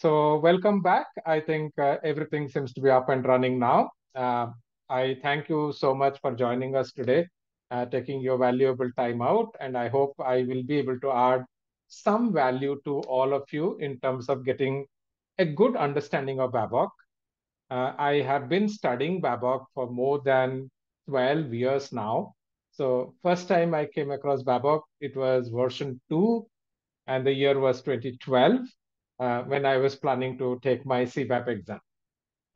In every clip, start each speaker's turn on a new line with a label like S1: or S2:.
S1: So welcome back. I think uh, everything seems to be up and running now. Uh, I thank you so much for joining us today, uh, taking your valuable time out, and I hope I will be able to add some value to all of you in terms of getting a good understanding of Babok. Uh, I have been studying Babok for more than 12 years now. So first time I came across Babok, it was version 2, and the year was 2012 uh, when I was planning to take my CBAP exam.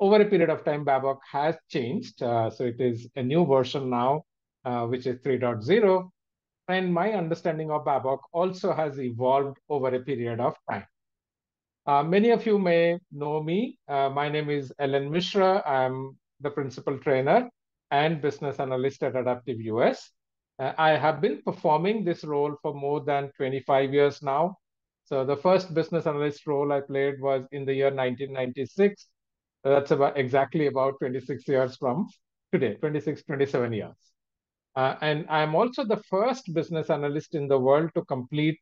S1: Over a period of time, Babok has changed. Uh, so it is a new version now, uh, which is 3.0. And my understanding of Babok also has evolved over a period of time. Uh, many of you may know me. Uh, my name is Ellen Mishra. I'm the principal trainer and business analyst at Adaptive US. I have been performing this role for more than 25 years now. So the first business analyst role I played was in the year 1996. That's about exactly about 26 years from today, 26, 27 years. Uh, and I'm also the first business analyst in the world to complete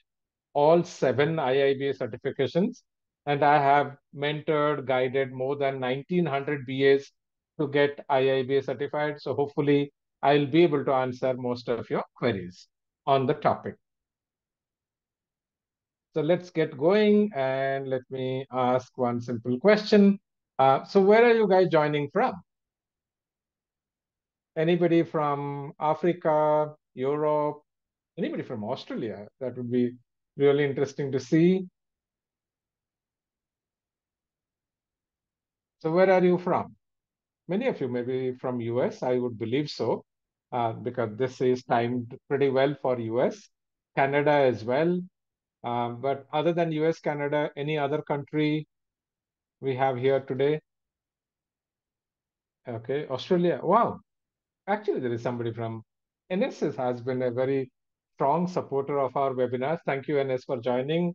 S1: all seven IIBA certifications. And I have mentored, guided more than 1900 BAs to get IIBA certified. So hopefully I'll be able to answer most of your queries on the topic. So let's get going and let me ask one simple question. Uh, so where are you guys joining from? Anybody from Africa, Europe, anybody from Australia? That would be really interesting to see. So where are you from? Many of you may be from US, I would believe so, uh, because this is timed pretty well for US, Canada as well, um, but other than US, Canada, any other country we have here today? Okay, Australia. Wow. Actually, there is somebody from NSS has been a very strong supporter of our webinars. Thank you, NS, for joining.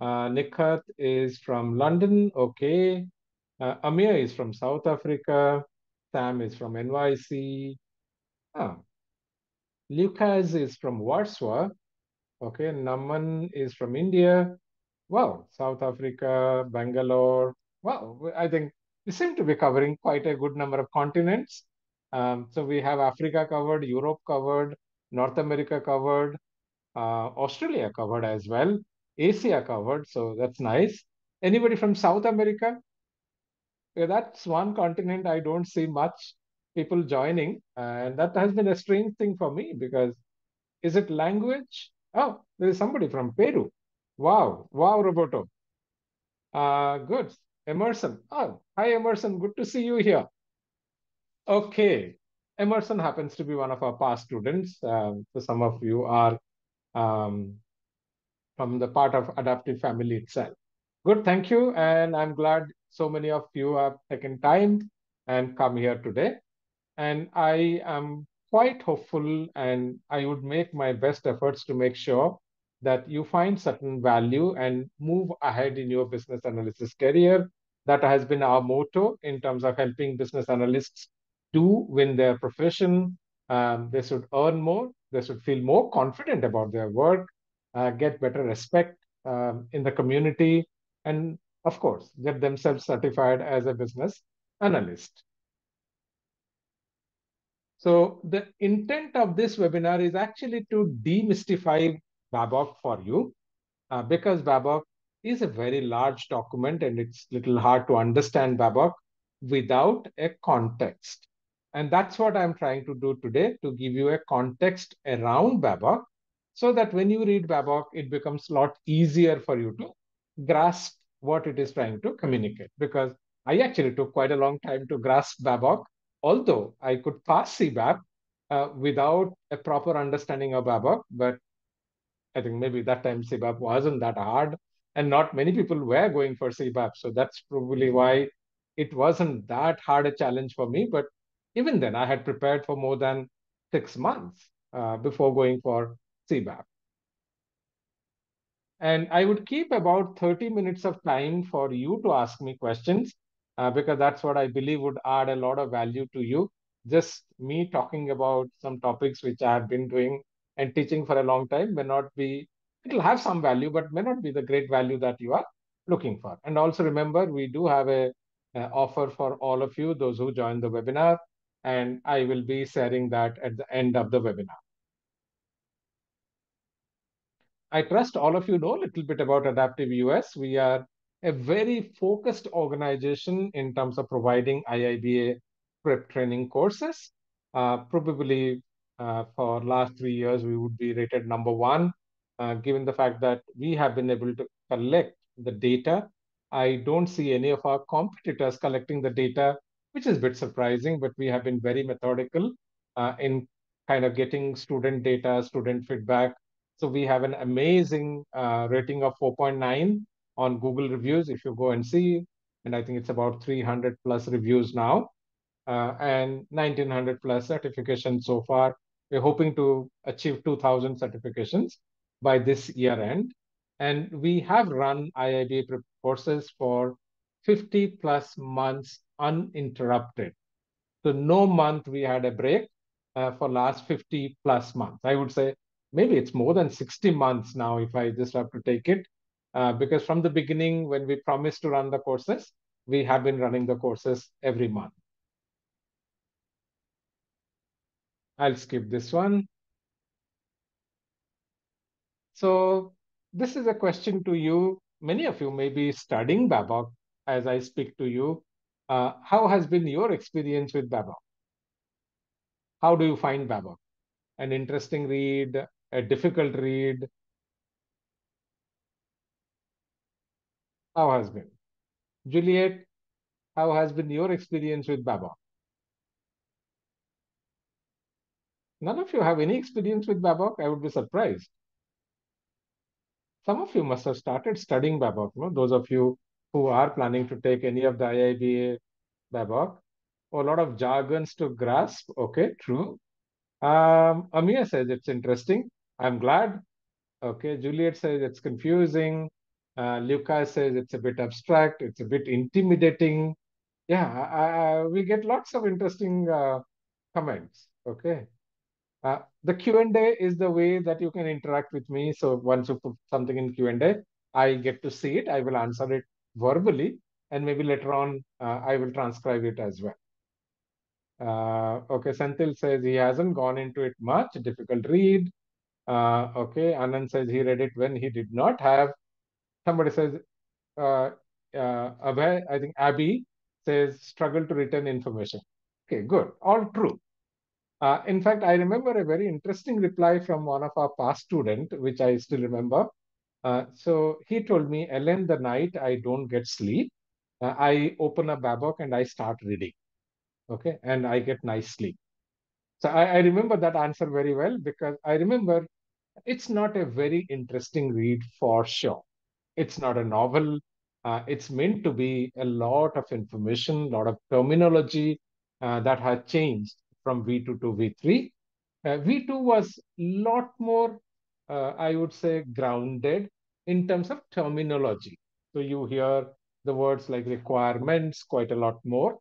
S1: Uh, Nikhat is from London. Okay. Uh, Amir is from South Africa. Sam is from NYC. Ah. Lucas is from Warsaw. Okay, Naman is from India. Wow, South Africa, Bangalore. Wow, I think we seem to be covering quite a good number of continents. Um, so we have Africa covered, Europe covered, North America covered, uh, Australia covered as well, Asia covered. So that's nice. Anybody from South America? Yeah, that's one continent I don't see much people joining. And that has been a strange thing for me because is it language? Oh, there is somebody from Peru. Wow. Wow, Roberto. Uh, good. Emerson. Oh, hi, Emerson. Good to see you here. Okay. Emerson happens to be one of our past students. Um, so some of you are um, from the part of adaptive family itself. Good, thank you. And I'm glad so many of you have taken time and come here today. And I am quite hopeful and I would make my best efforts to make sure that you find certain value and move ahead in your business analysis career. That has been our motto in terms of helping business analysts do win their profession. Um, they should earn more, they should feel more confident about their work, uh, get better respect um, in the community, and of course, get themselves certified as a business analyst. So the intent of this webinar is actually to demystify Babok for you uh, because Babok is a very large document and it's little hard to understand Babok without a context. And that's what I'm trying to do today to give you a context around Babok so that when you read Babok, it becomes a lot easier for you to grasp what it is trying to communicate. Because I actually took quite a long time to grasp Babok although I could pass CBAP uh, without a proper understanding of Babok, but I think maybe that time CBAP wasn't that hard and not many people were going for CBAP. So that's probably why it wasn't that hard a challenge for me. But even then, I had prepared for more than six months uh, before going for CBAP. And I would keep about 30 minutes of time for you to ask me questions uh, because that's what I believe would add a lot of value to you. Just me talking about some topics which I have been doing and teaching for a long time may not be, it'll have some value, but may not be the great value that you are looking for. And also remember, we do have a, a offer for all of you, those who join the webinar, and I will be sharing that at the end of the webinar. I trust all of you know a little bit about Adaptive US. We are a very focused organization in terms of providing IIBA prep training courses. Uh, probably uh, for last three years, we would be rated number one, uh, given the fact that we have been able to collect the data. I don't see any of our competitors collecting the data, which is a bit surprising, but we have been very methodical uh, in kind of getting student data, student feedback. So we have an amazing uh, rating of 4.9 on Google reviews, if you go and see, and I think it's about 300 plus reviews now uh, and 1900 plus certifications so far. We're hoping to achieve 2000 certifications by this year end. And we have run IIBA courses for 50 plus months uninterrupted. So no month we had a break uh, for last 50 plus months. I would say maybe it's more than 60 months now if I just have to take it. Uh, because from the beginning, when we promised to run the courses, we have been running the courses every month. I'll skip this one. So this is a question to you. Many of you may be studying Babok as I speak to you. Uh, how has been your experience with Babok? How do you find Babok? An interesting read, a difficult read? How has been? Juliet, how has been your experience with Babok? None of you have any experience with Babok? I would be surprised. Some of you must have started studying Babok, no? Those of you who are planning to take any of the IIBA Babok. A lot of jargons to grasp. Okay, true. Um, Amia says it's interesting. I'm glad. Okay, Juliet says it's confusing. Uh, Lucas says it's a bit abstract. It's a bit intimidating. Yeah, we get lots of interesting uh, comments. Okay. Uh, the Q&A is the way that you can interact with me. So once you put something in Q&A, I get to see it. I will answer it verbally. And maybe later on, uh, I will transcribe it as well. Uh, okay, Senthil says he hasn't gone into it much. Difficult read. Uh, okay, Anand says he read it when he did not have. Somebody says, uh, uh, Abhay, I think Abby says struggle to return information. Okay, good. All true. Uh, in fact, I remember a very interesting reply from one of our past student, which I still remember. Uh, so he told me, Ellen, the night I don't get sleep, uh, I open a Babok and I start reading. Okay, and I get nice sleep. So I, I remember that answer very well because I remember it's not a very interesting read for sure. It's not a novel. Uh, it's meant to be a lot of information, a lot of terminology uh, that has changed from V2 to V3. Uh, V2 was a lot more, uh, I would say, grounded in terms of terminology. So you hear the words like requirements quite a lot more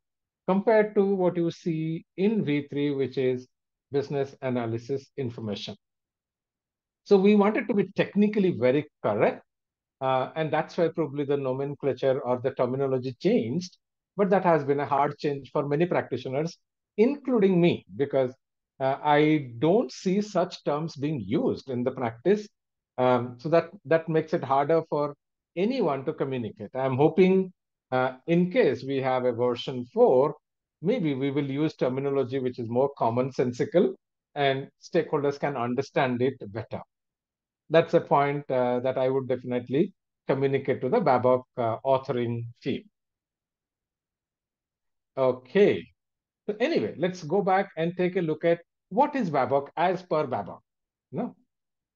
S1: compared to what you see in V3, which is business analysis information. So we wanted to be technically very correct. Uh, and that's why probably the nomenclature or the terminology changed. But that has been a hard change for many practitioners including me, because uh, I don't see such terms being used in the practice. Um, so that, that makes it harder for anyone to communicate. I'm hoping uh, in case we have a version 4, maybe we will use terminology which is more commonsensical and stakeholders can understand it better. That's a point uh, that I would definitely communicate to the Babok uh, authoring team. Okay. So anyway, let's go back and take a look at what is Babok as per Babok. No?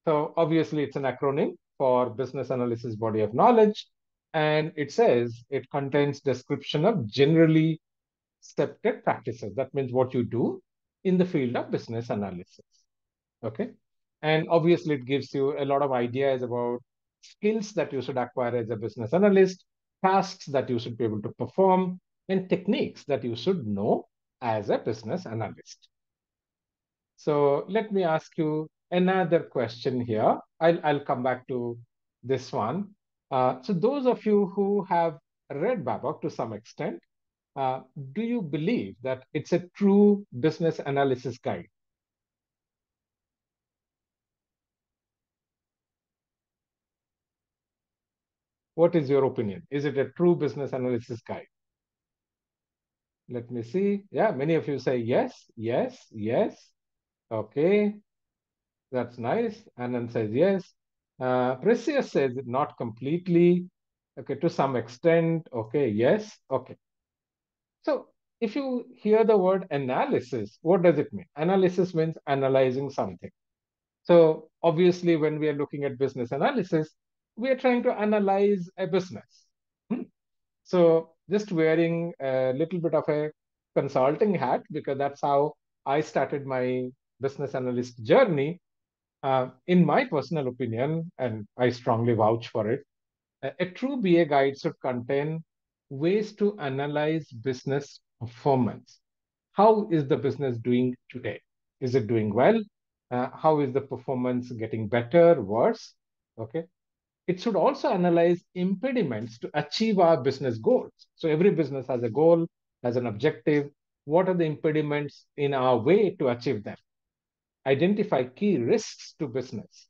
S1: So obviously it's an acronym for Business Analysis Body of Knowledge. And it says it contains description of generally accepted practices. That means what you do in the field of business analysis. Okay. And obviously it gives you a lot of ideas about skills that you should acquire as a business analyst, tasks that you should be able to perform, and techniques that you should know as a business analyst. So let me ask you another question here. I'll, I'll come back to this one. Uh, so those of you who have read Babok to some extent, uh, do you believe that it's a true business analysis guide? What is your opinion? Is it a true business analysis guide? Let me see. Yeah, many of you say yes, yes, yes. Okay, that's nice. Anand says yes. Uh, Precious says not completely. Okay, to some extent. Okay, yes. Okay. So if you hear the word analysis, what does it mean? Analysis means analyzing something. So obviously, when we are looking at business analysis, we are trying to analyze a business. Hmm? So just wearing a little bit of a consulting hat because that's how I started my business analyst journey. Uh, in my personal opinion, and I strongly vouch for it, a, a true BA guide should contain ways to analyze business performance. How is the business doing today? Is it doing well? Uh, how is the performance getting better, worse? Okay. It should also analyze impediments to achieve our business goals. So every business has a goal, has an objective. What are the impediments in our way to achieve them? Identify key risks to business.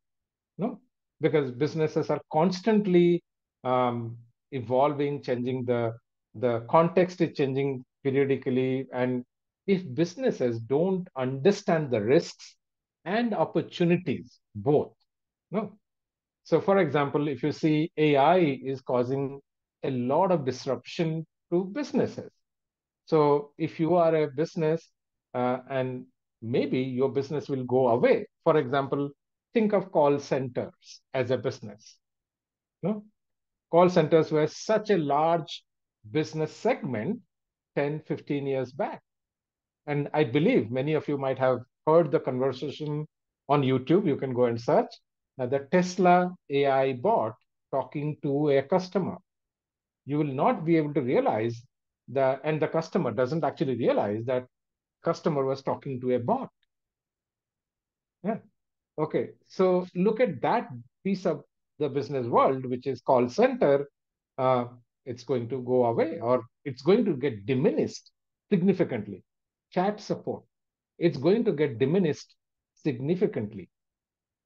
S1: No, because businesses are constantly um, evolving, changing the the context is changing periodically, and if businesses don't understand the risks and opportunities both, no, so, for example, if you see AI is causing a lot of disruption to businesses. So, if you are a business uh, and maybe your business will go away, for example, think of call centers as a business. No? Call centers were such a large business segment 10, 15 years back. And I believe many of you might have heard the conversation on YouTube. You can go and search the Tesla AI bot talking to a customer. You will not be able to realize the and the customer doesn't actually realize that customer was talking to a bot. Yeah. Okay. So look at that piece of the business world, which is call center. Uh, it's going to go away or it's going to get diminished significantly. Chat support, it's going to get diminished significantly.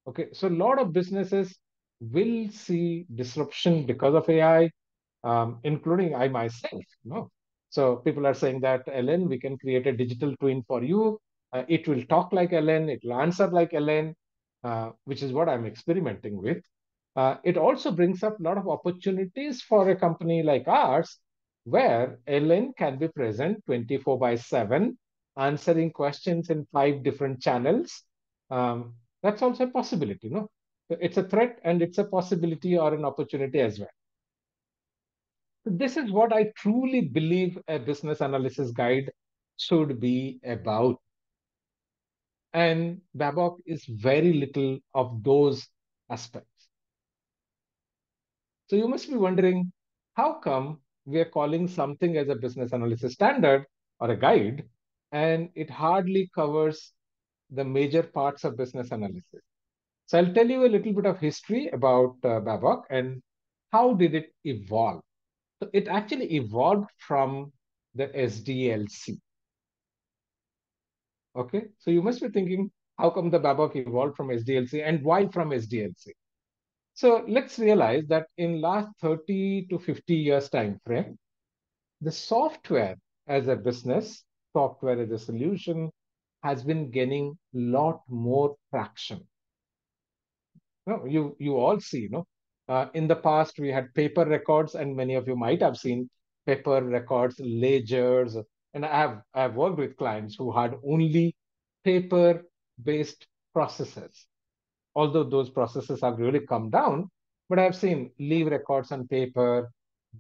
S1: Okay, so a lot of businesses will see disruption because of AI, um, including I myself. No, so people are saying that Ellen, we can create a digital twin for you. Uh, it will talk like Ellen. It will answer like Ellen, uh, which is what I'm experimenting with. Uh, it also brings up a lot of opportunities for a company like ours, where Ellen can be present 24 by 7, answering questions in five different channels. Um, that's also a possibility, no? It's a threat and it's a possibility or an opportunity as well. This is what I truly believe a business analysis guide should be about. And Babok is very little of those aspects. So you must be wondering, how come we are calling something as a business analysis standard or a guide, and it hardly covers the major parts of business analysis. So I'll tell you a little bit of history about uh, Babok and how did it evolve. So it actually evolved from the SDLC. Okay, so you must be thinking, how come the Babok evolved from SDLC and why from SDLC? So let's realize that in last 30 to 50 years time frame, the software as a business, software as a solution, has been gaining a lot more traction. No, you you all see, no. Uh, in the past, we had paper records, and many of you might have seen paper records, ledgers, and I have I have worked with clients who had only paper-based processes. Although those processes have really come down, but I've seen leave records on paper,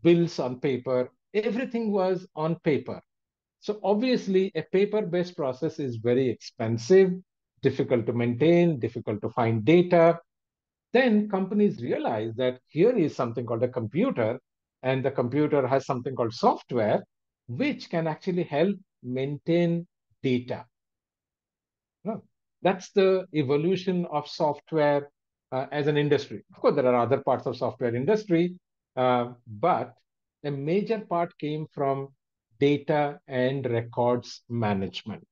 S1: bills on paper, everything was on paper. So obviously, a paper-based process is very expensive, difficult to maintain, difficult to find data. Then companies realize that here is something called a computer, and the computer has something called software, which can actually help maintain data. That's the evolution of software uh, as an industry. Of course, there are other parts of software industry, uh, but a major part came from data and records management.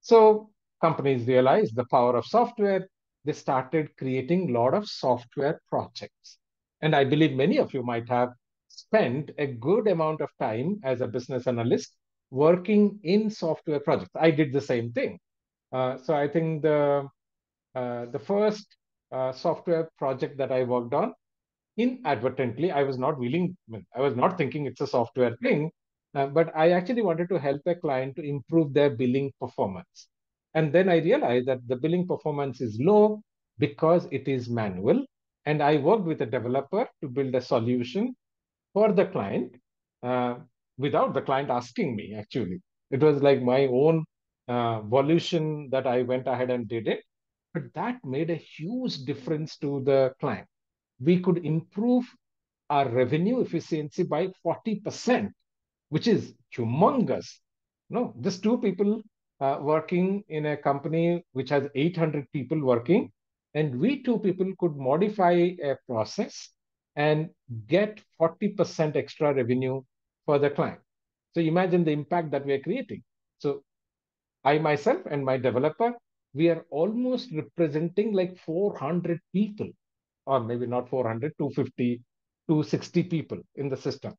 S1: So companies realized the power of software. They started creating a lot of software projects. And I believe many of you might have spent a good amount of time as a business analyst working in software projects. I did the same thing. Uh, so I think the uh, the first uh, software project that I worked on, inadvertently, I was not willing, I was not thinking it's a software thing, uh, but I actually wanted to help a client to improve their billing performance. And then I realized that the billing performance is low because it is manual. And I worked with a developer to build a solution for the client uh, without the client asking me, actually. It was like my own uh, volition that I went ahead and did it. But that made a huge difference to the client. We could improve our revenue efficiency by 40%, which is humongous. No, just two people uh, working in a company which has 800 people working, and we two people could modify a process and get 40% extra revenue for the client. So imagine the impact that we are creating. So I myself and my developer, we are almost representing like 400 people, or maybe not 400, 250, 260 people in the system.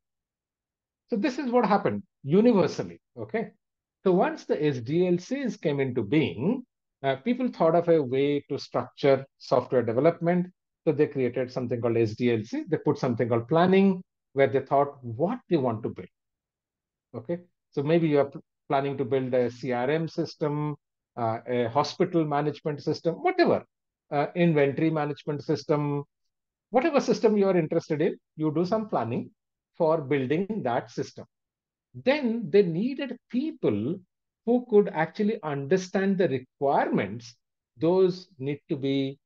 S1: So this is what happened universally, okay? So once the SDLCs came into being, uh, people thought of a way to structure software development. So they created something called SDLC. They put something called planning, where they thought what they want to build. Okay, so maybe you are planning to build a CRM system, uh, a hospital management system, whatever, uh, inventory management system, whatever system you are interested in, you do some planning for building that system. Then they needed people who could actually understand the requirements. Those need to be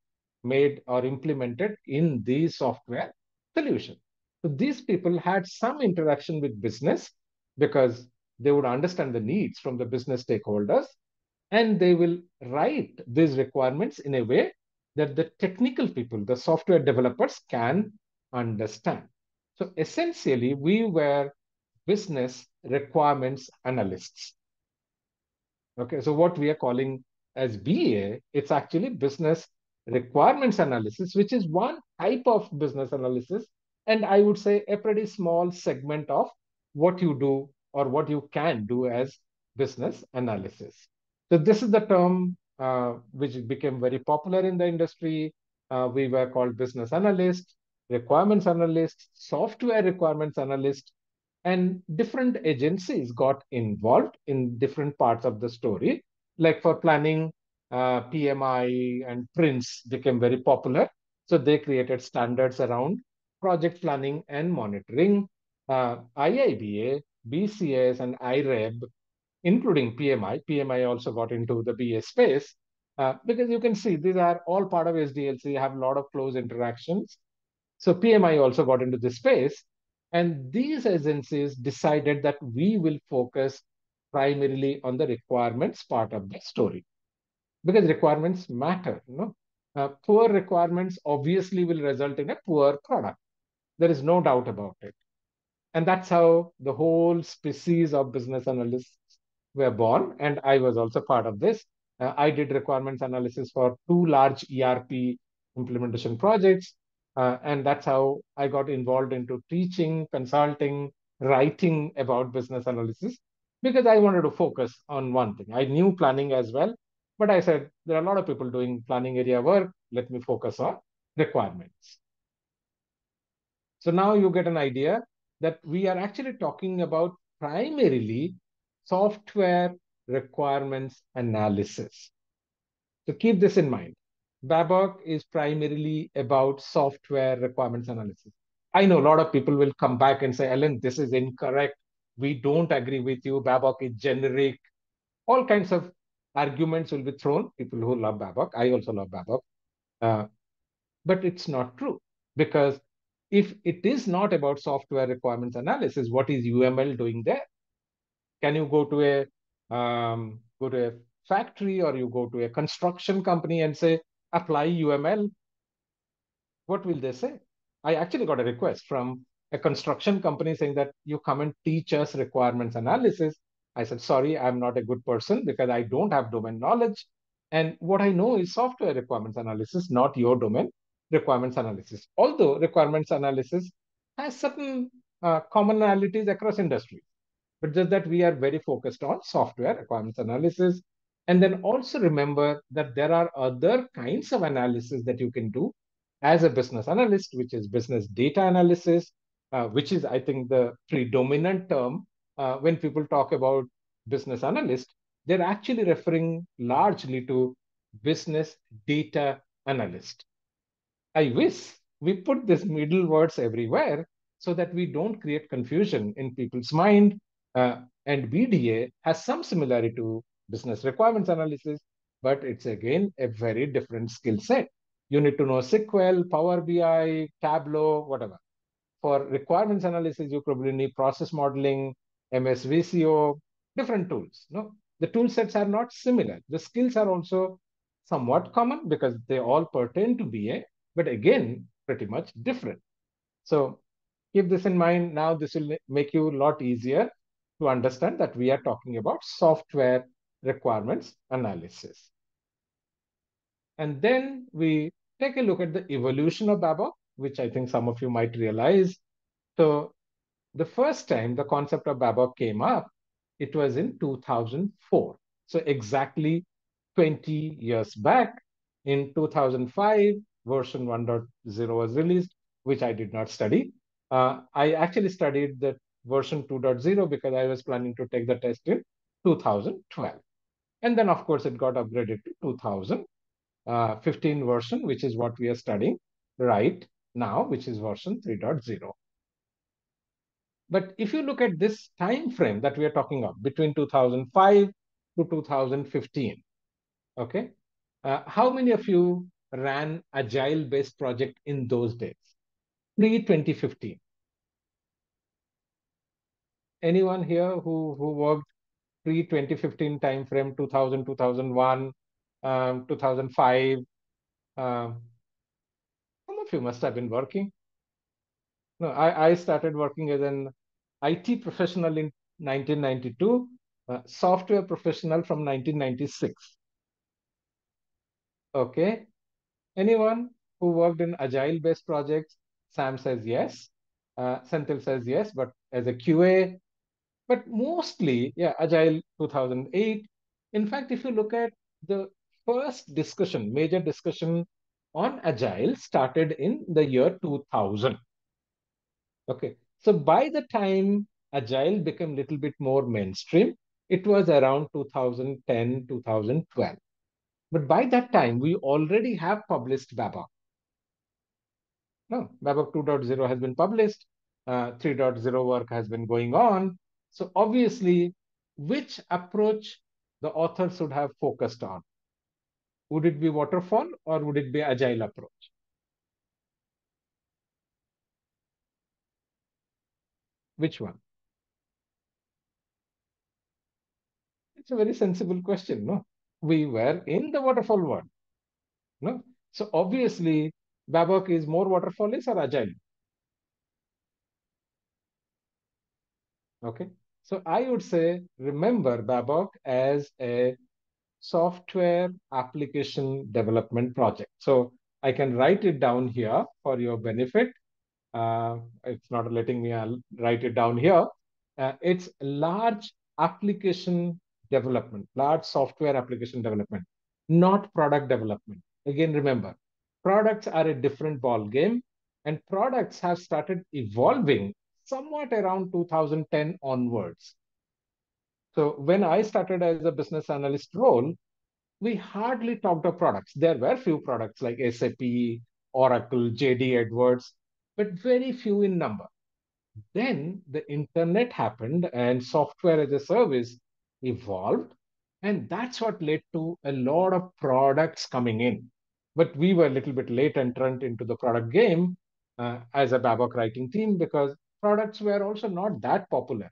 S1: made or implemented in the software solution. So these people had some interaction with business because they would understand the needs from the business stakeholders and they will write these requirements in a way that the technical people, the software developers can understand. So essentially, we were business requirements analysts. Okay, so what we are calling as BA, it's actually business requirements analysis, which is one type of business analysis. And I would say a pretty small segment of what you do or what you can do as business analysis. So this is the term uh, which became very popular in the industry. Uh, we were called business analyst, requirements analyst, software requirements analyst, and different agencies got involved in different parts of the story. Like for planning, uh, PMI and Prince became very popular. So they created standards around project planning and monitoring. Uh, IIBA BCS and IREB, including PMI. PMI also got into the BA space uh, because you can see these are all part of SDLC, have a lot of close interactions. So PMI also got into this space. And these agencies decided that we will focus primarily on the requirements part of the story because requirements matter. You know? Uh, poor requirements obviously will result in a poor product. There is no doubt about it. And that's how the whole species of business analysts were born. And I was also part of this. Uh, I did requirements analysis for two large ERP implementation projects. Uh, and that's how I got involved into teaching, consulting, writing about business analysis because I wanted to focus on one thing. I knew planning as well, but I said there are a lot of people doing planning area work. Let me focus on requirements. So now you get an idea that we are actually talking about primarily software requirements analysis. So keep this in mind. Babok is primarily about software requirements analysis. I know a lot of people will come back and say, Ellen, this is incorrect. We don't agree with you. Babok is generic. All kinds of arguments will be thrown. People who love Babok. I also love Babok. Uh, but it's not true because if it is not about software requirements analysis, what is UML doing there? Can you go to a um, go to a factory or you go to a construction company and say apply UML? What will they say? I actually got a request from a construction company saying that you come and teach us requirements analysis. I said, sorry, I'm not a good person because I don't have domain knowledge. And what I know is software requirements analysis, not your domain requirements analysis. Although requirements analysis has certain uh, commonalities across industries, but just that we are very focused on software requirements analysis. And then also remember that there are other kinds of analysis that you can do as a business analyst, which is business data analysis, uh, which is, I think, the predominant term uh, when people talk about business analyst, they're actually referring largely to business data analyst. I wish we put these middle words everywhere so that we don't create confusion in people's mind. Uh, and BDA has some similarity to business requirements analysis, but it's again a very different skill set. You need to know SQL, Power BI, Tableau, whatever. For requirements analysis, you probably need process modeling, MS Visio, different tools. No, the tool sets are not similar. The skills are also somewhat common because they all pertain to BA, but again, pretty much different. So keep this in mind. Now, this will make you a lot easier to understand that we are talking about software requirements analysis. And then we take a look at the evolution of Babok, which I think some of you might realize. So the first time the concept of Babok came up, it was in 2004. So exactly 20 years back in 2005, version 1.0 was released, which I did not study. Uh, I actually studied the version 2.0 because I was planning to take the test in 2012. And then, of course, it got upgraded to 2015 uh, version, which is what we are studying right now, which is version 3.0. But if you look at this time frame that we are talking of between 2005 to 2015, okay, uh, how many of you ran agile-based project in those days, pre-2015? Anyone here who, who worked pre-2015 timeframe, 2000, 2001, um, 2005? Um, some of you must have been working. No, I, I started working as an IT professional in 1992, uh, software professional from 1996. Okay. Anyone who worked in agile-based projects? Sam says yes. Uh, Senthil says yes, but as a QA. But mostly, yeah, Agile 2008. In fact, if you look at the first discussion, major discussion on Agile started in the year 2000. Okay. So by the time Agile became a little bit more mainstream, it was around 2010, 2012. But by that time, we already have published Babok. No, Babok 2.0 has been published. Uh, 3.0 work has been going on. So obviously, which approach the author should have focused on? Would it be waterfall or would it be agile approach? Which one? It's a very sensible question, no? We were in the waterfall world, no? So obviously, Babok is more waterfallish or agile? Okay. So I would say, remember Babok as a software application development project. So I can write it down here for your benefit. Uh, it's not letting me write it down here. Uh, it's large application development, large software application development, not product development. Again, remember, products are a different ball game and products have started evolving somewhat around 2010 onwards. So when I started as a business analyst role, we hardly talked of products. There were few products like SAP, Oracle, JD Edwards, but very few in number. Then the internet happened and software as a service evolved. And that's what led to a lot of products coming in. But we were a little bit late entrant into the product game uh, as a Babok writing team because products were also not that popular.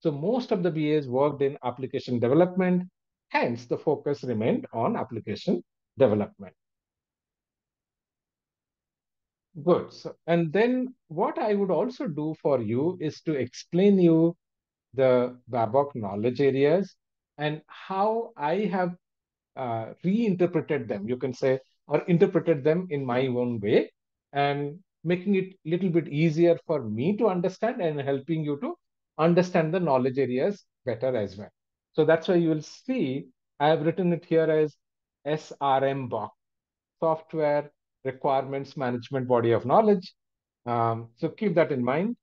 S1: So most of the BAs worked in application development. Hence, the focus remained on application development. Good. So, and then what I would also do for you is to explain you the Babok knowledge areas and how I have uh, reinterpreted them, you can say, or interpreted them in my own way, and making it a little bit easier for me to understand and helping you to understand the knowledge areas better as well. So that's why you will see I have written it here as SRM box, Software Requirements Management Body of Knowledge. Um, so keep that in mind.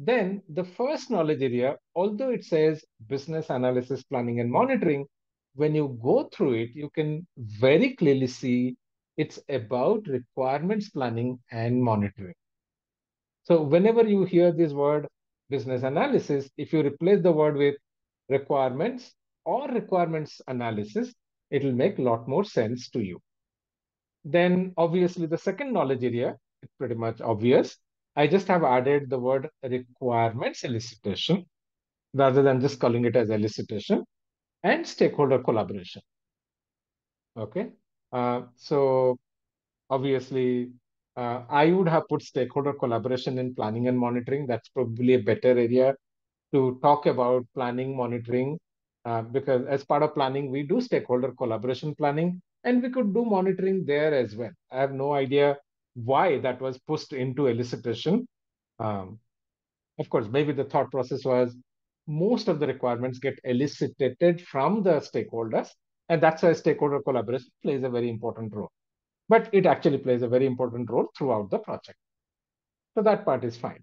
S1: Then the first knowledge area, although it says business analysis, planning, and monitoring, when you go through it, you can very clearly see it's about requirements planning and monitoring. So whenever you hear this word business analysis, if you replace the word with requirements or requirements analysis, it will make a lot more sense to you. Then obviously the second knowledge area, it's pretty much obvious. I just have added the word requirements elicitation rather than just calling it as elicitation and stakeholder collaboration. Okay. Uh, so obviously, uh, I would have put stakeholder collaboration in planning and monitoring. That's probably a better area to talk about planning, monitoring, uh, because as part of planning, we do stakeholder collaboration planning, and we could do monitoring there as well. I have no idea why that was pushed into elicitation. Um, of course, maybe the thought process was most of the requirements get elicited from the stakeholders, and that's why stakeholder collaboration plays a very important role. But it actually plays a very important role throughout the project. So that part is fine.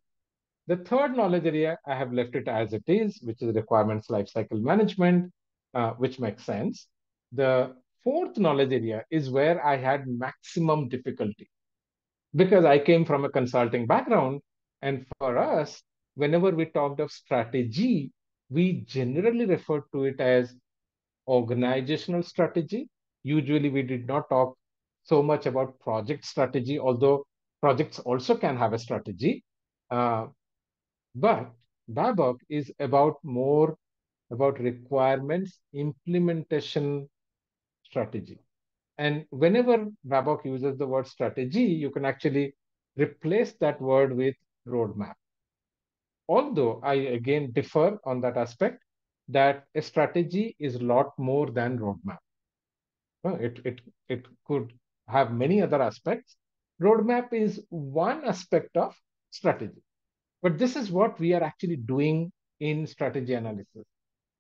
S1: The third knowledge area, I have left it as it is, which is requirements lifecycle management, uh, which makes sense. The fourth knowledge area is where I had maximum difficulty because I came from a consulting background. And for us, whenever we talked of strategy, we generally referred to it as organizational strategy. Usually, we did not talk so much about project strategy, although projects also can have a strategy. Uh, but Babok is about more about requirements implementation strategy. And whenever Babok uses the word strategy, you can actually replace that word with roadmap. Although I again differ on that aspect, that a strategy is a lot more than roadmap. It, it, it could have many other aspects. Roadmap is one aspect of strategy. But this is what we are actually doing in strategy analysis.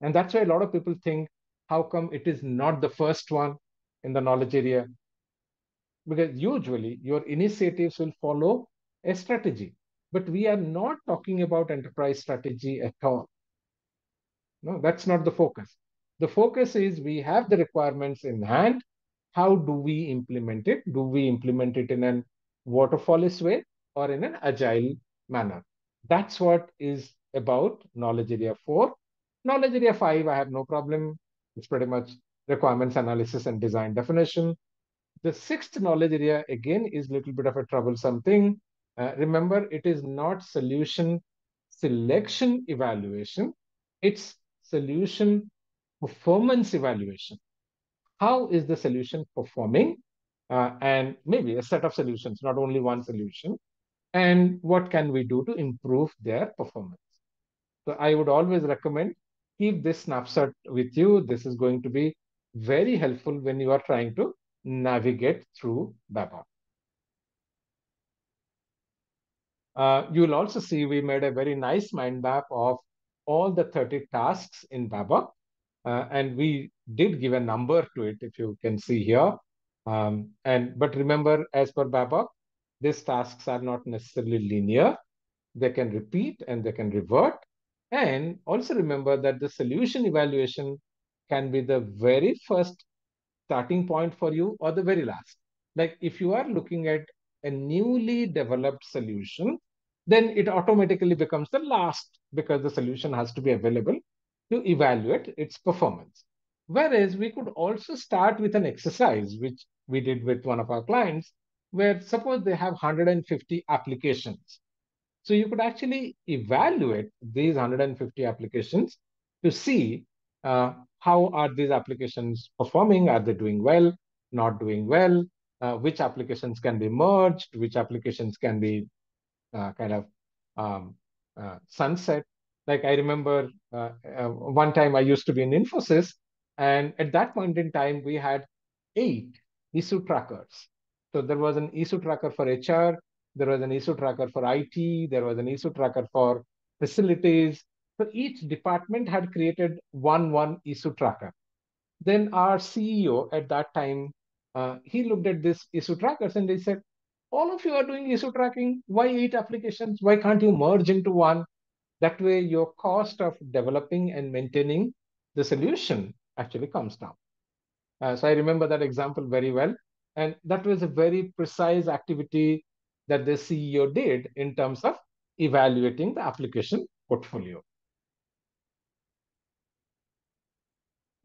S1: And that's why a lot of people think, how come it is not the first one in the knowledge area? Because usually your initiatives will follow a strategy. But we are not talking about enterprise strategy at all. No, that's not the focus. The focus is we have the requirements in hand. How do we implement it? Do we implement it in an waterfallist way or in an agile manner? That's what is about knowledge area four. Knowledge area five, I have no problem. It's pretty much requirements analysis and design definition. The sixth knowledge area, again, is a little bit of a troublesome thing. Uh, remember, it is not solution selection evaluation. It's solution performance evaluation. How is the solution performing? Uh, and maybe a set of solutions, not only one solution. And what can we do to improve their performance? So I would always recommend keep this snapshot with you. This is going to be very helpful when you are trying to navigate through Babok. Uh, you will also see we made a very nice mind map of all the 30 tasks in Babok. Uh, and we did give a number to it, if you can see here. Um, and But remember, as per Babok, these tasks are not necessarily linear. They can repeat and they can revert. And also remember that the solution evaluation can be the very first starting point for you or the very last. Like if you are looking at a newly developed solution, then it automatically becomes the last because the solution has to be available to evaluate its performance. Whereas we could also start with an exercise, which we did with one of our clients, where suppose they have 150 applications. So you could actually evaluate these 150 applications to see uh, how are these applications performing? Are they doing well, not doing well? uh, which applications can be merged, which applications can be uh, kind of um, uh, sunset. Like I remember uh, uh, one time I used to be in Infosys, and at that point in time, we had eight issue trackers. So there was an issue tracker for HR, there was an issue tracker for IT, there was an issue tracker for facilities. So each department had created one one issue tracker. Then our CEO at that time, uh, he looked at this issue trackers and he said, all of you are doing issue tracking. Why eight applications? Why can't you merge into one? That way your cost of developing and maintaining the solution actually comes down. Uh, so I remember that example very well. And that was a very precise activity that the CEO did in terms of evaluating the application portfolio.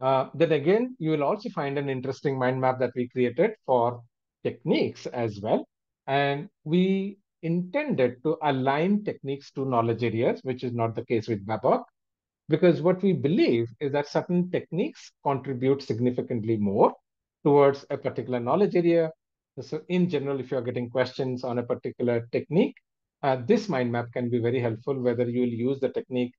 S1: Uh, then again, you will also find an interesting mind map that we created for techniques as well. And we intended to align techniques to knowledge areas, which is not the case with Babok, because what we believe is that certain techniques contribute significantly more towards a particular knowledge area. So in general, if you're getting questions on a particular technique, uh, this mind map can be very helpful, whether you'll use the technique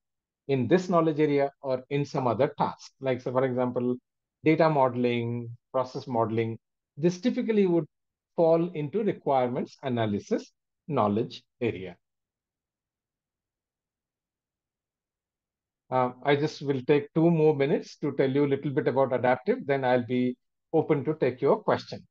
S1: in this knowledge area or in some other task. Like, so for example, data modeling, process modeling, this typically would fall into requirements analysis knowledge area. Uh, I just will take two more minutes to tell you a little bit about Adaptive, then I'll be open to take your questions.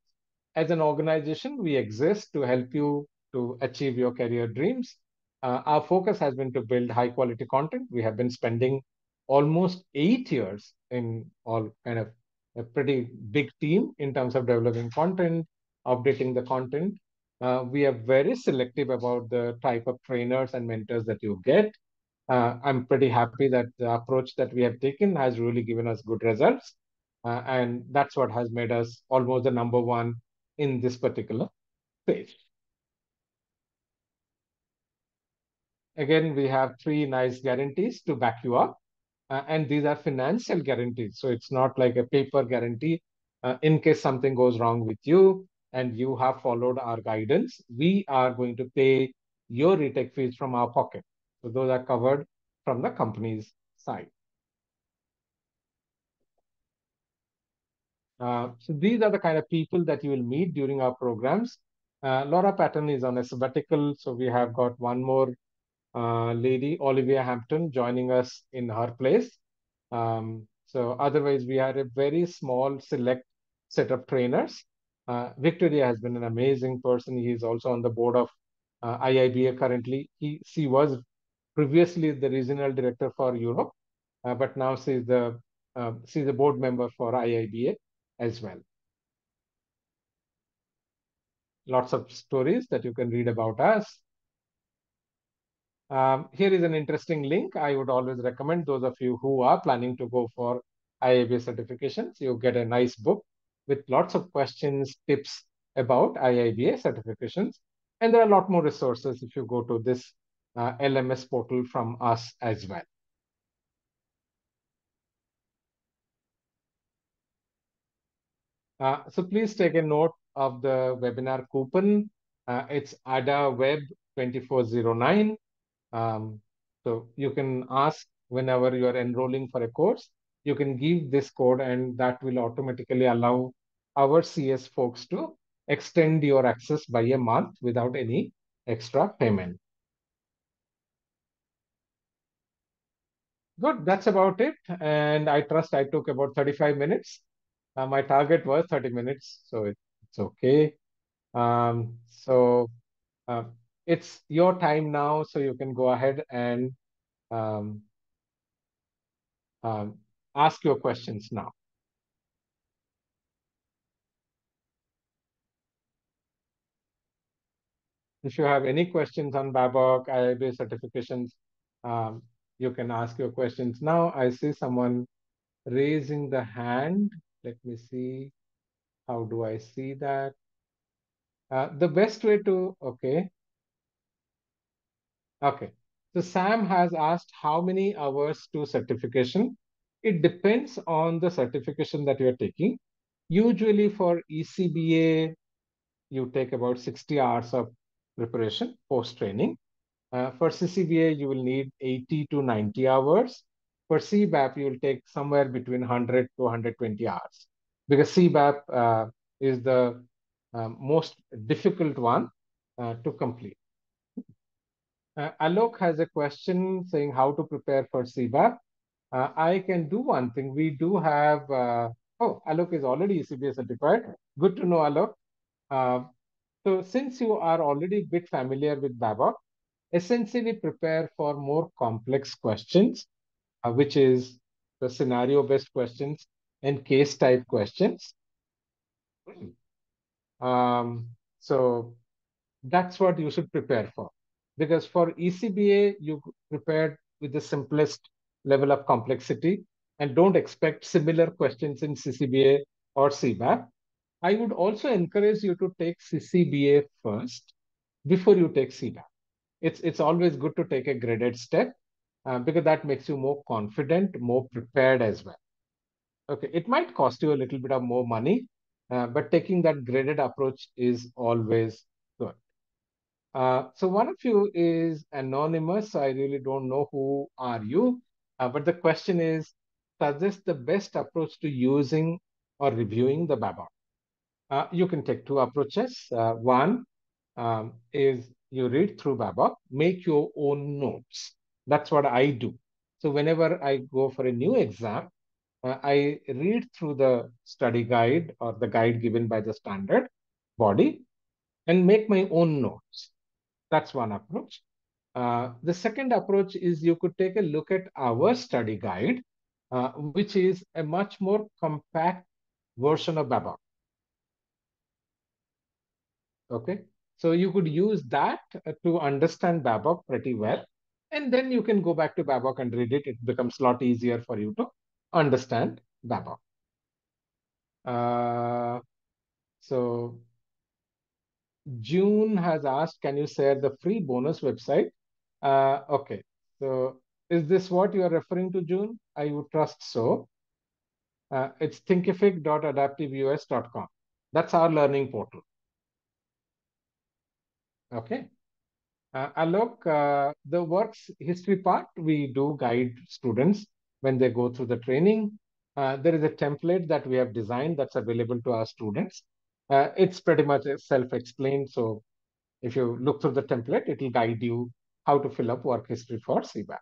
S1: As an organization, we exist to help you to achieve your career dreams. Uh, our focus has been to build high quality content. We have been spending almost eight years in all kind of a pretty big team in terms of developing content, updating the content. Uh, we are very selective about the type of trainers and mentors that you get. Uh, I'm pretty happy that the approach that we have taken has really given us good results. Uh, and that's what has made us almost the number one in this particular space. Again, we have three nice guarantees to back you up. Uh, and these are financial guarantees. So it's not like a paper guarantee. Uh, in case something goes wrong with you, and you have followed our guidance, we are going to pay your retake fees from our pocket. So those are covered from the company's side. Uh, so these are the kind of people that you will meet during our programs. Uh, Laura Patton is on a sabbatical, so we have got one more uh, lady, Olivia Hampton, joining us in her place. Um, so otherwise, we are a very small select set of trainers Victoria has been an amazing person. He's also on the board of uh, IIBA currently. He she was previously the regional director for Europe, uh, but now she's the uh, she's a board member for IIBA as well. Lots of stories that you can read about us. Um, here is an interesting link. I would always recommend those of you who are planning to go for IIBA certifications. You get a nice book with lots of questions, tips about IIBA certifications. And there are a lot more resources if you go to this uh, LMS portal from us as well. Uh, so please take a note of the webinar coupon. Uh, it's ADA Web 2409. Um, so you can ask whenever you are enrolling for a course you can give this code and that will automatically allow our CS folks to extend your access by a month without any extra payment. Good, that's about it. And I trust I took about 35 minutes. Uh, my target was 30 minutes, so it, it's okay. Um, so uh, it's your time now, so you can go ahead and um, um, ask your questions now. If you have any questions on Babok, IIBA certifications, um, you can ask your questions now. I see someone raising the hand. Let me see. How do I see that? Uh, the best way to, okay. Okay. So Sam has asked how many hours to certification. It depends on the certification that you're taking. Usually for ECBA, you take about 60 hours of preparation post-training. Uh, for CCBA, you will need 80 to 90 hours. For CBAP, you will take somewhere between 100 to 120 hours because CBAP uh, is the uh, most difficult one uh, to complete. Uh, Alok has a question saying how to prepare for CBAP. Uh, I can do one thing. We do have, uh, oh, Alok is already ECBA certified. Good to know, Alok. Uh, so since you are already a bit familiar with Babok, essentially prepare for more complex questions, uh, which is the scenario-based questions and case type questions. Um, so that's what you should prepare for because for ECBA, you prepared with the simplest level of complexity and don't expect similar questions in CCBA or CBAP. I would also encourage you to take CCBA first before you take CBAP. It's, it's always good to take a graded step uh, because that makes you more confident, more prepared as well. Okay, it might cost you a little bit of more money, uh, but taking that graded approach is always good. Uh, so one of you is anonymous. I really don't know who are you, uh, but the question is, suggest the best approach to using or reviewing the Babok. Uh, you can take two approaches. Uh, one um, is you read through Babok, make your own notes. That's what I do. So whenever I go for a new exam, uh, I read through the study guide or the guide given by the standard body and make my own notes. That's one approach. Uh, the second approach is you could take a look at our study guide, uh, which is a much more compact version of Babok. Okay, so you could use that uh, to understand Babok pretty well. And then you can go back to Babok and read it. It becomes a lot easier for you to understand Babok. Uh, so June has asked, can you share the free bonus website? Uh, okay, so is this what you are referring to, June? I would trust so. Uh, it's thinkific.adaptiveus.com. That's our learning portal. Okay. Uh, Alok, uh, the works history part, we do guide students when they go through the training. Uh, there is a template that we have designed that's available to our students. Uh, it's pretty much self-explained. So if you look through the template, it will guide you how to fill up work history for CBAP.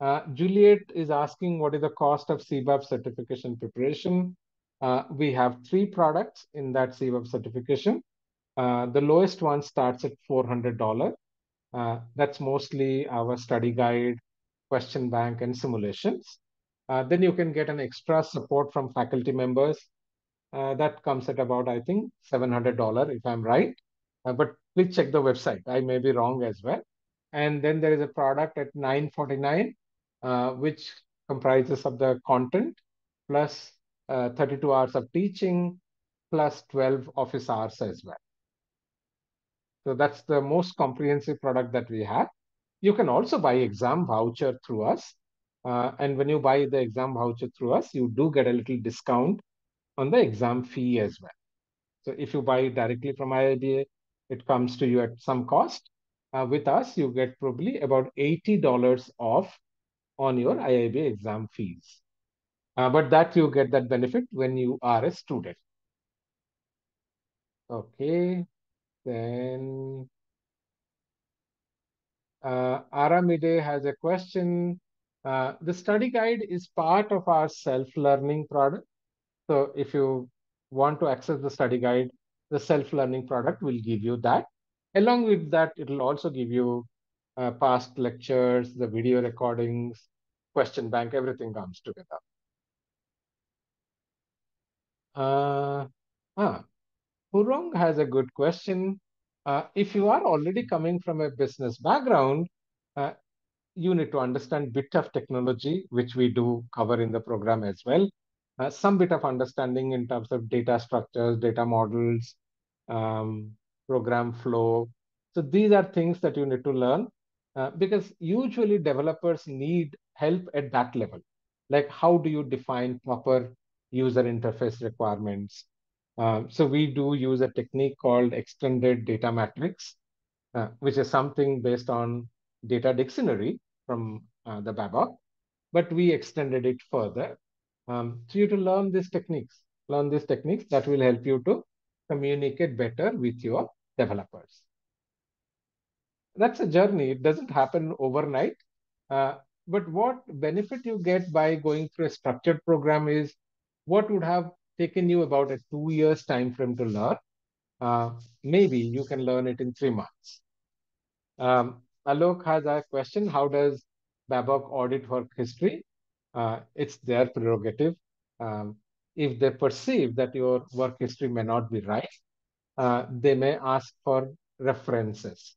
S1: Uh, Juliet is asking what is the cost of CBAP certification preparation. Uh, we have three products in that CBAP certification. Uh, the lowest one starts at $400. Uh, that's mostly our study guide, question bank, and simulations. Uh, then you can get an extra support from faculty members. Uh, that comes at about, I think, $700 if I'm right. Uh, but please check the website. I may be wrong as well. And then there is a product at 949 which comprises of the content plus 32 hours of teaching plus 12 office hours as well. So that's the most comprehensive product that we have. You can also buy exam voucher through us. Uh, and when you buy the exam voucher through us, you do get a little discount on the exam fee as well. So if you buy directly from IIBA, it comes to you at some cost. Uh, with us, you get probably about $80 off on your IIBA exam fees. Uh, but that you get that benefit when you are a student. Okay, then uh, Aramide has a question. Uh, the study guide is part of our self-learning product. So if you want to access the study guide, the self-learning product will give you that. Along with that, it will also give you uh, past lectures, the video recordings, question bank, everything comes together. Uh, ah, Purong has a good question. Uh, if you are already coming from a business background, uh, you need to understand bit of technology, which we do cover in the program as well. Uh, some bit of understanding in terms of data structures, data models, um, program flow. So these are things that you need to learn uh, because usually developers need help at that level. Like how do you define proper user interface requirements? Um, so we do use a technique called extended data matrix, uh, which is something based on data dictionary from uh, the Babok, but we extended it further. Um, so you to learn these techniques, learn these techniques that will help you to communicate better with your developers. That's a journey. It doesn't happen overnight. Uh, but what benefit you get by going through a structured program is what would have taken you about a two years time frame to learn. Uh, maybe you can learn it in three months. Um, Alok has a question, how does Babok audit work history? Uh, it's their prerogative. Um, if they perceive that your work history may not be right, uh, they may ask for references.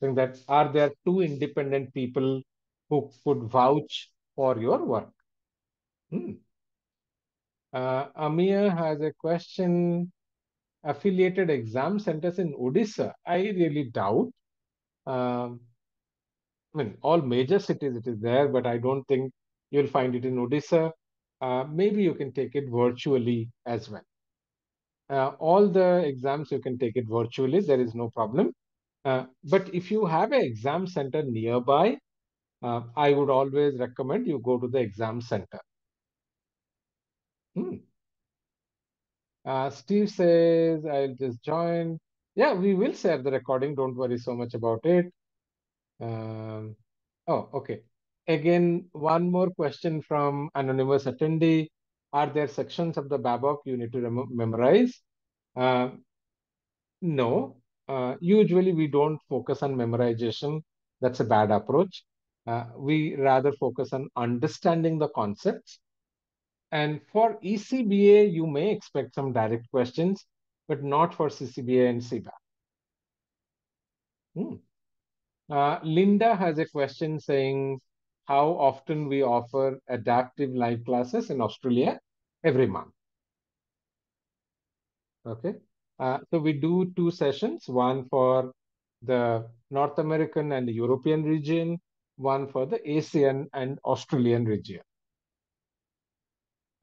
S1: Think that are there two independent people who could vouch for your work? Hmm. Uh, Amir has a question. Affiliated exam centers in Odisha. I really doubt. Um, I mean, all major cities it is there, but I don't think you'll find it in Odisha. Uh, maybe you can take it virtually as well. Uh, all the exams you can take it virtually, there is no problem. Uh, but if you have an exam center nearby, uh, I would always recommend you go to the exam center. Hmm. Uh, Steve says, I'll just join. Yeah, we will share the recording. Don't worry so much about it. Um, oh, okay. Again, one more question from anonymous attendee. Are there sections of the Babok you need to memorize? Uh, no. Uh, usually we don't focus on memorization. That's a bad approach. Uh, we rather focus on understanding the concepts. And for ECBA, you may expect some direct questions, but not for CCBA and CBA. Hmm. Uh, Linda has a question saying how often we offer adaptive live classes in Australia every month. Okay, uh, so we do two sessions, one for the North American and the European region, one for the Asian and Australian region.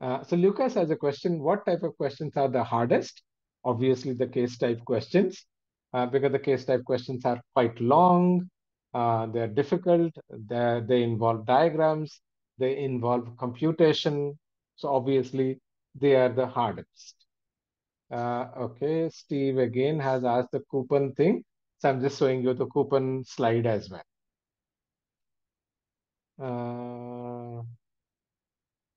S1: Uh, so Lucas has a question, what type of questions are the hardest? Obviously the case type questions, uh, because the case type questions are quite long, uh, they're difficult, they're, they involve diagrams, they involve computation. So obviously they are the hardest. Uh, okay, Steve again has asked the coupon thing. So I'm just showing you the coupon slide as well.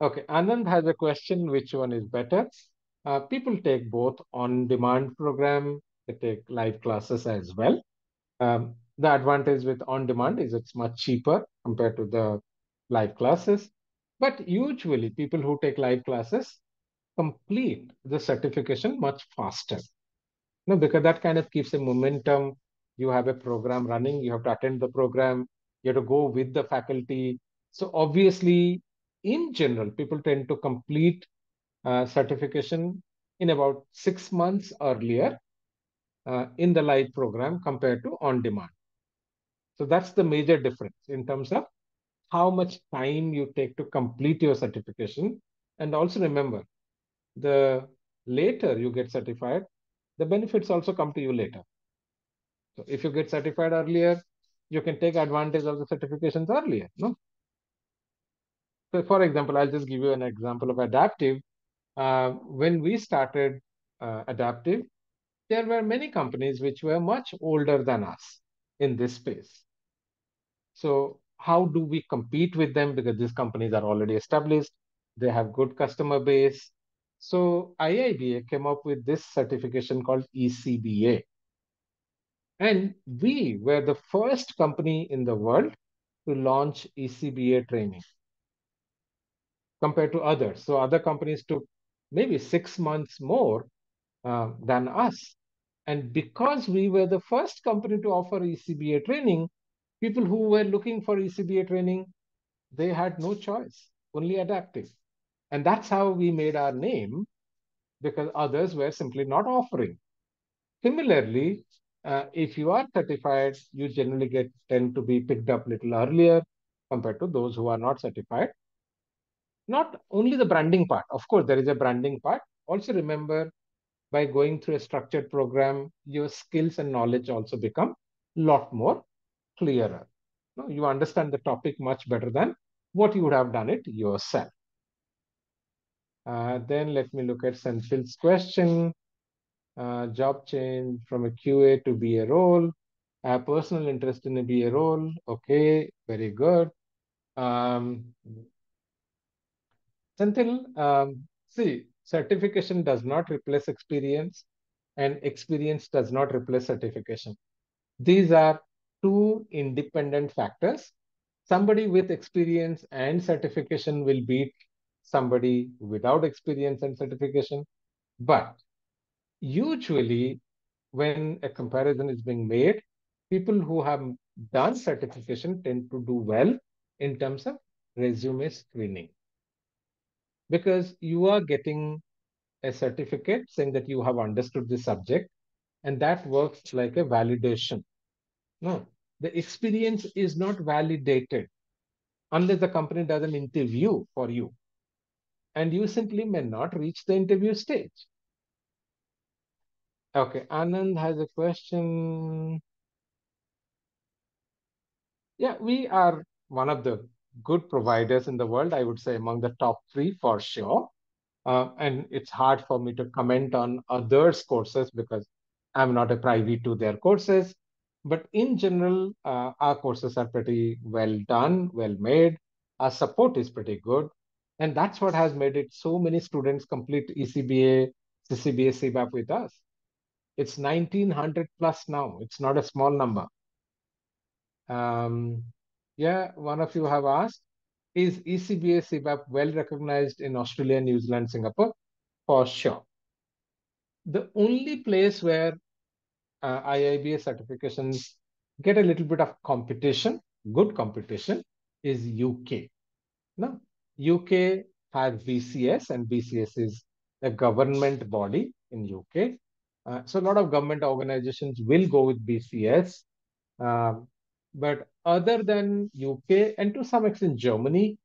S1: Uh, okay, Anand has a question, which one is better? Uh, people take both on-demand program, they take live classes as well. Um, the advantage with on-demand is it's much cheaper compared to the live classes. But usually people who take live classes complete the certification much faster. No, because that kind of keeps a momentum. You have a program running, you have to attend the program, you have to go with the faculty. So obviously, in general, people tend to complete uh, certification in about six months earlier uh, in the live program compared to on demand. So that's the major difference in terms of how much time you take to complete your certification. And also remember, the later you get certified, the benefits also come to you later. So if you get certified earlier, you can take advantage of the certifications earlier, no? So for example, I'll just give you an example of adaptive. Uh, when we started uh, adaptive, there were many companies which were much older than us in this space. So how do we compete with them? Because these companies are already established. They have good customer base. So IIBA came up with this certification called ECBA. And we were the first company in the world to launch ECBA training compared to others. So other companies took maybe six months more uh, than us. And because we were the first company to offer ECBA training, people who were looking for ECBA training, they had no choice, only adaptive. And that's how we made our name because others were simply not offering. Similarly, uh, if you are certified, you generally get tend to be picked up little earlier compared to those who are not certified. Not only the branding part, of course, there is a branding part. Also remember, by going through a structured program, your skills and knowledge also become a lot more clearer. You understand the topic much better than what you would have done it yourself. Uh, then let me look at Senthil's question. Uh, job change from a QA to BA role. I have personal interest in a BA role. Okay, very good. Um, Senthil, um, see, certification does not replace experience and experience does not replace certification. These are two independent factors. Somebody with experience and certification will beat somebody without experience and certification. But usually when a comparison is being made, people who have done certification tend to do well in terms of resume screening because you are getting a certificate saying that you have understood the subject and that works like a validation. No, the experience is not validated unless the company does an interview for you and you simply may not reach the interview stage. Okay, Anand has a question. Yeah, we are one of the good providers in the world, I would say among the top three for sure. Uh, and it's hard for me to comment on others' courses because I'm not a privy to their courses. But in general, uh, our courses are pretty well done, well made. Our support is pretty good. And that's what has made it so many students complete ECBA, CCBA, CBAP with us. It's 1900 plus now. It's not a small number. Um, yeah, one of you have asked, is ECBA CBAP well recognized in Australia, New Zealand, Singapore? For sure. The only place where uh, IIBA certifications get a little bit of competition, good competition, is UK. Now, UK has BCS and BCS is a government body in UK. Uh, so a lot of government organizations will go with BCS. Um, but other than UK and to some extent Germany,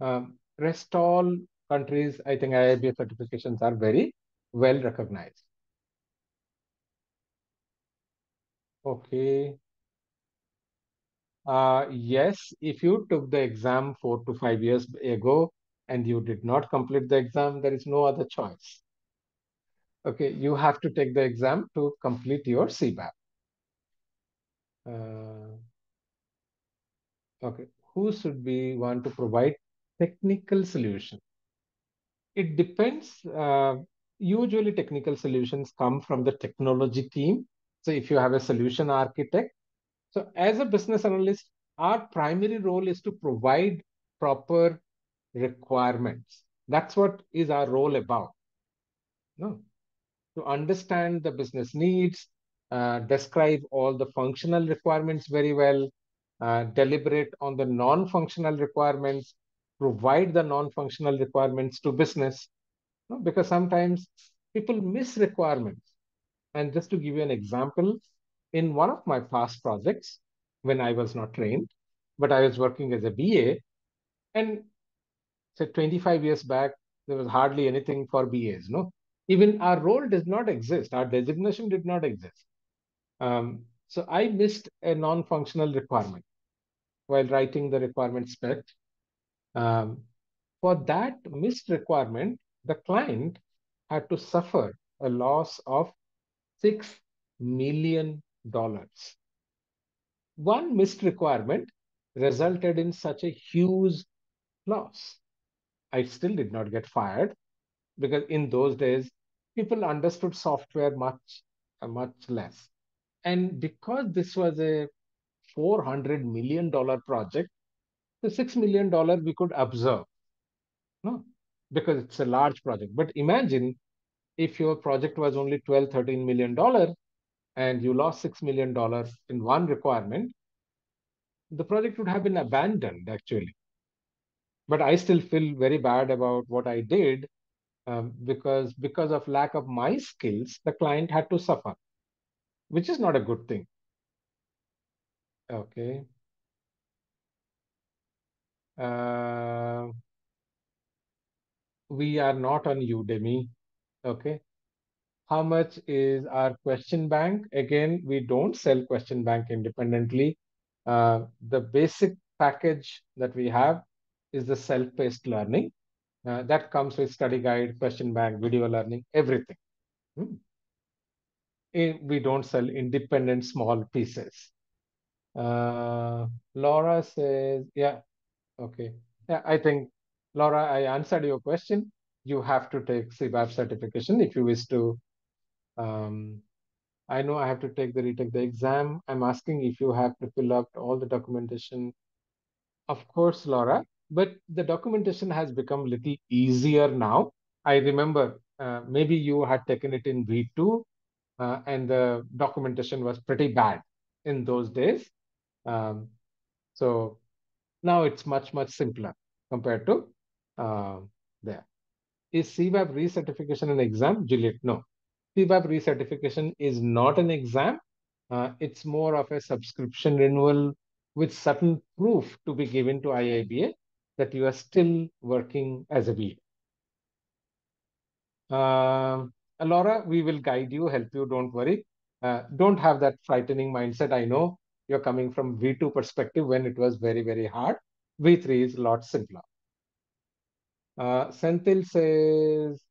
S1: um, rest all countries, I think IIBA certifications are very well recognized. Okay. Uh, yes, if you took the exam four to five years ago and you did not complete the exam, there is no other choice. Okay, you have to take the exam to complete your CBAP. Uh, okay, who should be one to provide technical solution? It depends. Uh, usually technical solutions come from the technology team. So if you have a solution architect, so as a business analyst, our primary role is to provide proper requirements. That's what is our role about. No, to understand the business needs, uh, describe all the functional requirements very well, uh, deliberate on the non-functional requirements, provide the non-functional requirements to business. No? Because sometimes people miss requirements. And just to give you an example, in one of my past projects, when I was not trained, but I was working as a BA, and say 25 years back, there was hardly anything for BAs, no? Even our role does not exist. Our designation did not exist. Um, so I missed a non-functional requirement while writing the requirement spec. Um, for that missed requirement, the client had to suffer a loss of $6 million. One missed requirement resulted in such a huge loss. I still did not get fired because in those days, people understood software much, uh, much less. And because this was a $400 million project, the $6 million we could observe, no? because it's a large project. But imagine if your project was only 12, 13 million dollar and you lost $6 million in one requirement, the project would have been abandoned actually. But I still feel very bad about what I did um, because because of lack of my skills, the client had to suffer, which is not a good thing. Okay. Uh, we are not on Udemy. Okay. how much is our question bank? Again, we don't sell question bank independently. Uh, the basic package that we have is the self-paced learning. Uh, that comes with study guide, question bank, video learning, everything. Hmm. In, we don't sell independent small pieces. Uh, Laura says, yeah, okay. Yeah, I think, Laura, I answered your question. You have to take CBAP certification if you wish to. Um, I know I have to take the retake the exam. I'm asking if you have to fill up all the documentation. Of course, Laura, but the documentation has become a little easier now. I remember uh, maybe you had taken it in V2 uh, and the documentation was pretty bad in those days. Um, so now it's much, much simpler compared to uh, there. Is CBAP recertification an exam? Juliet, no. CBAP recertification is not an exam. Uh, it's more of a subscription renewal with certain proof to be given to IIBA that you are still working as a BA. Uh, Laura, we will guide you, help you, don't worry. Uh, don't have that frightening mindset. I know you're coming from V2 perspective when it was very, very hard. V3 is a lot simpler. Uh, Senthil says,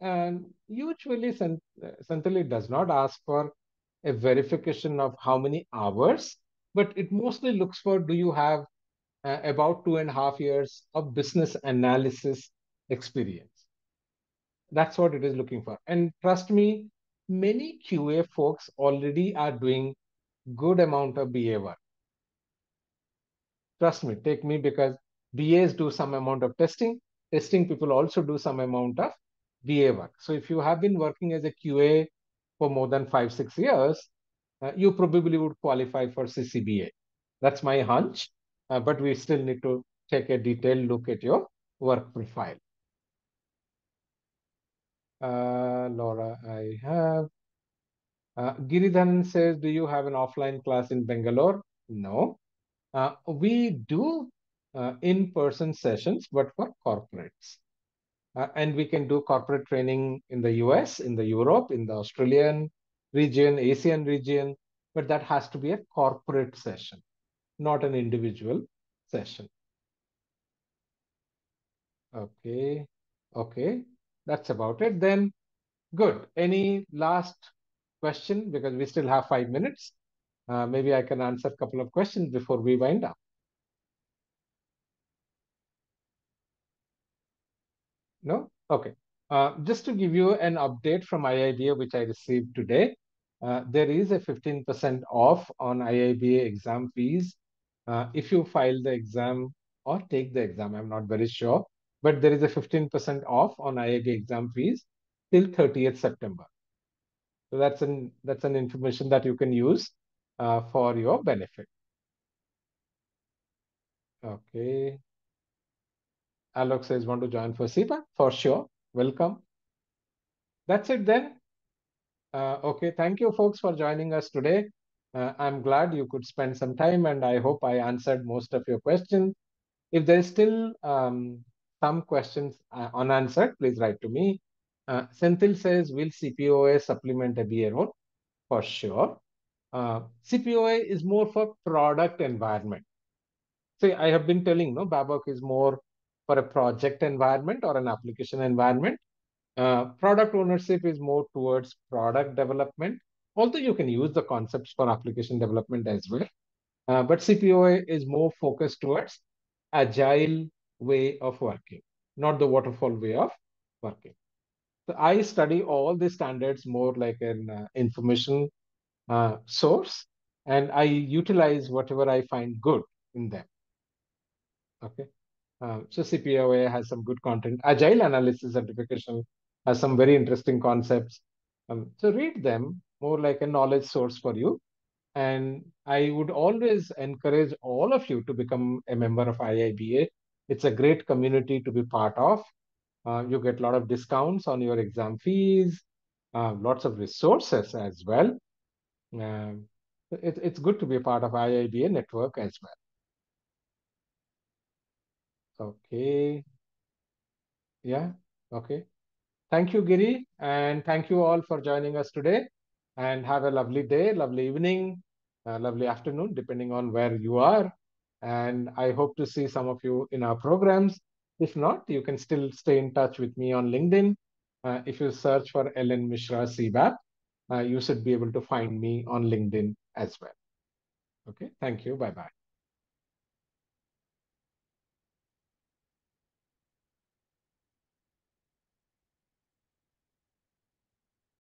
S1: and usually Senthil does not ask for a verification of how many hours, but it mostly looks for do you have uh, about two and a half years of business analysis experience. That's what it is looking for. And trust me, many QA folks already are doing good amount of BA work. Trust me, take me because BAs do some amount of testing. Testing people also do some amount of BA work. So if you have been working as a QA for more than five, six years, uh, you probably would qualify for CCBA. That's my hunch, uh, but we still need to take a detailed look at your work profile. Uh, Laura, I have. Uh, Giridhan says, do you have an offline class in Bangalore? No. Uh, we do uh, in-person sessions, but for corporates. Uh, and we can do corporate training in the US, in the Europe, in the Australian region, Asian region, but that has to be a corporate session, not an individual session. Okay, okay, that's about it. Then, good. Any last question? Because we still have five minutes. Uh, maybe I can answer a couple of questions before we wind up. No? Okay. Uh, just to give you an update from IIBA, which I received today, uh, there is a 15% off on IIBA exam fees uh, if you file the exam or take the exam. I'm not very sure, but there is a 15% off on IIBA exam fees till 30th September. So that's an that's an information that you can use uh, for your benefit. Okay. Alok says, want to join for SIPA? For sure. Welcome. That's it then. Uh, okay. Thank you, folks, for joining us today. Uh, I'm glad you could spend some time and I hope I answered most of your questions. If there's still um, some questions uh, unanswered, please write to me. Uh, Senthil says, will CPOA supplement a BA role? For sure. Uh, CPOA is more for product environment. See, I have been telling, no, Babok is more for a project environment or an application environment. Uh, product ownership is more towards product development, although you can use the concepts for application development as well. Uh, but CPOA is more focused towards agile way of working, not the waterfall way of working. So I study all the standards more like an uh, information uh, source, and I utilize whatever I find good in them. Okay. Um, so CPOA has some good content. Agile analysis certification has some very interesting concepts. Um, so read them more like a knowledge source for you. And I would always encourage all of you to become a member of IIBA. It's a great community to be part of. Uh, you get a lot of discounts on your exam fees, uh, lots of resources as well. Um, it, it's good to be a part of IIBA network as well. Okay. Yeah. Okay. Thank you, Giri, and thank you all for joining us today. And have a lovely day, lovely evening, uh, lovely afternoon, depending on where you are. And I hope to see some of you in our programs. If not, you can still stay in touch with me on LinkedIn. Uh, if you search for Ellen Mishra CBAP, uh, you should be able to find me on LinkedIn as well. Okay, thank you. Bye bye.